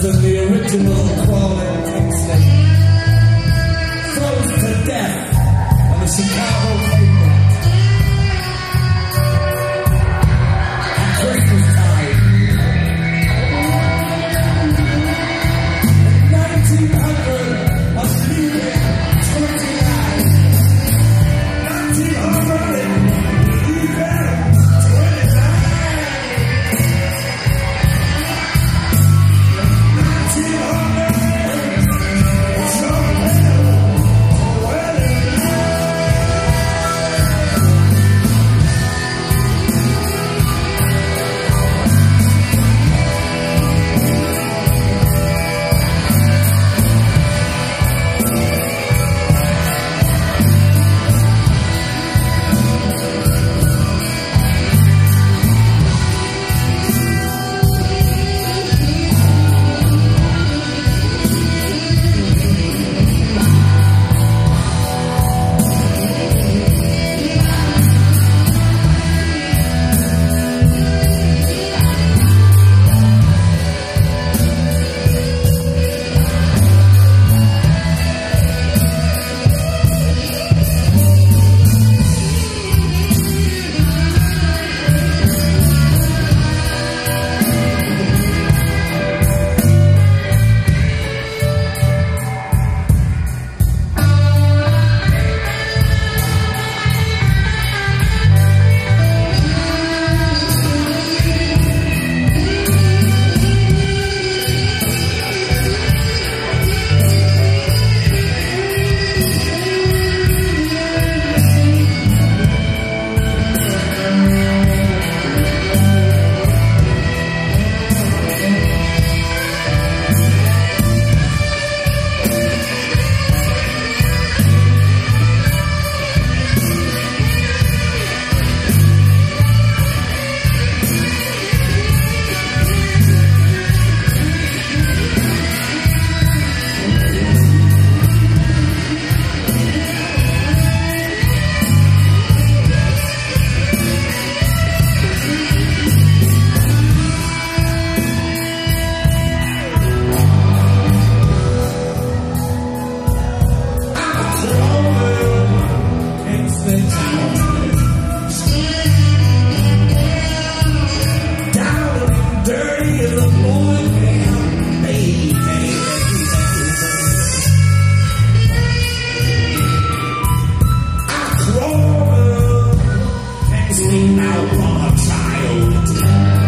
than the original Crawling Kingsnake. Froze to death on the Chicago Now, my child,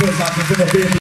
这个家庭真的对你